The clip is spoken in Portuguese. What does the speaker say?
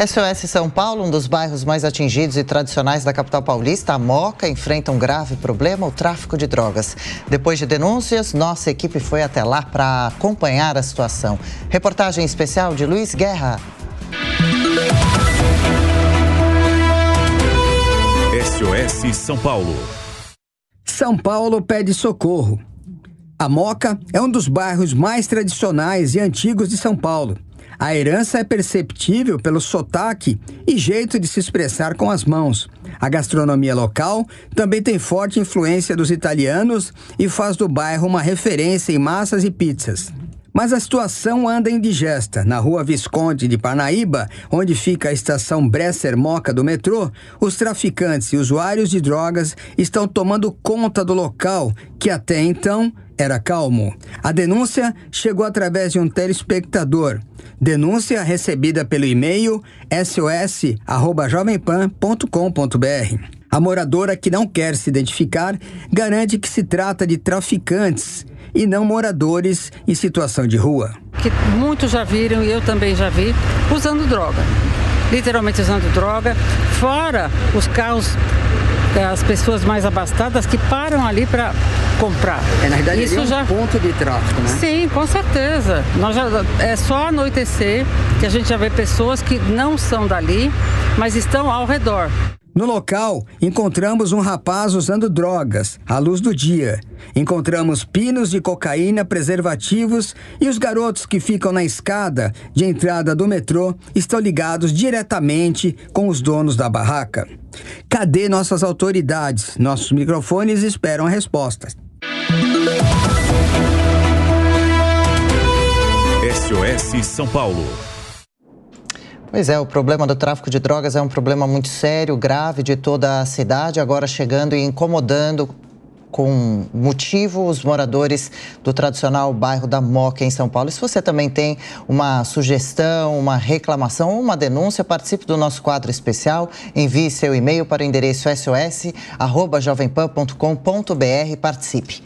SOS São Paulo, um dos bairros mais atingidos e tradicionais da capital paulista, a Moca enfrenta um grave problema, o tráfico de drogas. Depois de denúncias, nossa equipe foi até lá para acompanhar a situação. Reportagem especial de Luiz Guerra. SOS São Paulo. São Paulo pede socorro. A Moca é um dos bairros mais tradicionais e antigos de São Paulo. A herança é perceptível pelo sotaque e jeito de se expressar com as mãos. A gastronomia local também tem forte influência dos italianos e faz do bairro uma referência em massas e pizzas. Mas a situação anda indigesta. Na rua Visconde de Parnaíba, onde fica a estação Bresser Moca do metrô, os traficantes e usuários de drogas estão tomando conta do local, que até então era calmo. A denúncia chegou através de um telespectador. Denúncia recebida pelo e-mail sos@jovempan.com.br. A moradora que não quer se identificar garante que se trata de traficantes e não moradores em situação de rua. Que muitos já viram e eu também já vi usando droga. Literalmente usando droga, fora os carros as pessoas mais abastadas que param ali para comprar. É, na realidade, isso é um já ponto de tráfico, né? Sim, com certeza. Nós já, é só anoitecer que a gente já vê pessoas que não são dali, mas estão ao redor. No local, encontramos um rapaz usando drogas, à luz do dia. Encontramos pinos de cocaína, preservativos e os garotos que ficam na escada de entrada do metrô estão ligados diretamente com os donos da barraca. Cadê nossas autoridades? Nossos microfones esperam respostas. SOS São Paulo. Pois é, o problema do tráfico de drogas é um problema muito sério, grave de toda a cidade, agora chegando e incomodando com motivo os moradores do tradicional bairro da Moca em São Paulo. Se você também tem uma sugestão, uma reclamação ou uma denúncia, participe do nosso quadro especial. Envie seu e-mail para o endereço sos@jovempan.com.br. Participe.